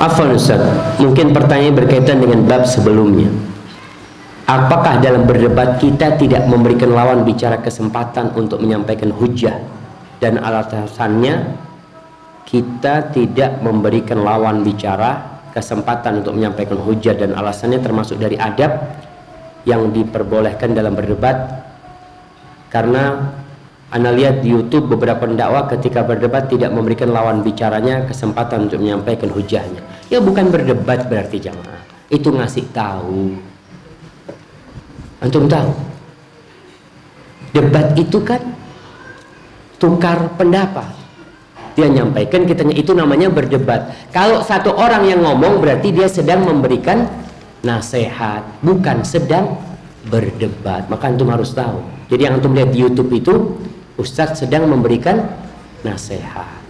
Afwan Ustaz, mungkin pertanyaan berkaitan dengan bab sebelumnya. Apakah dalam berdebat kita tidak memberikan lawan bicara kesempatan untuk menyampaikan hujah dan alasannya? Kita tidak memberikan lawan bicara kesempatan untuk menyampaikan hujah dan alasannya termasuk dari adab yang diperbolehkan dalam berdebat. Karena anda lihat di YouTube beberapa pendakwa ketika berdebat tidak memberikan lawan bicaranya kesempatan untuk menyampaikan hujahnya. Ya bukan berdebat berarti jamaah. Itu ngasih tahu. Antum tahu. Debat itu kan tukar pendapat. Dia nyampaikan kitanya itu namanya berdebat. Kalau satu orang yang ngomong berarti dia sedang memberikan nasihat, bukan sedang berdebat. Maka antum harus tahu. Jadi yang antum lihat di YouTube itu Ustadz sedang memberikan nasihat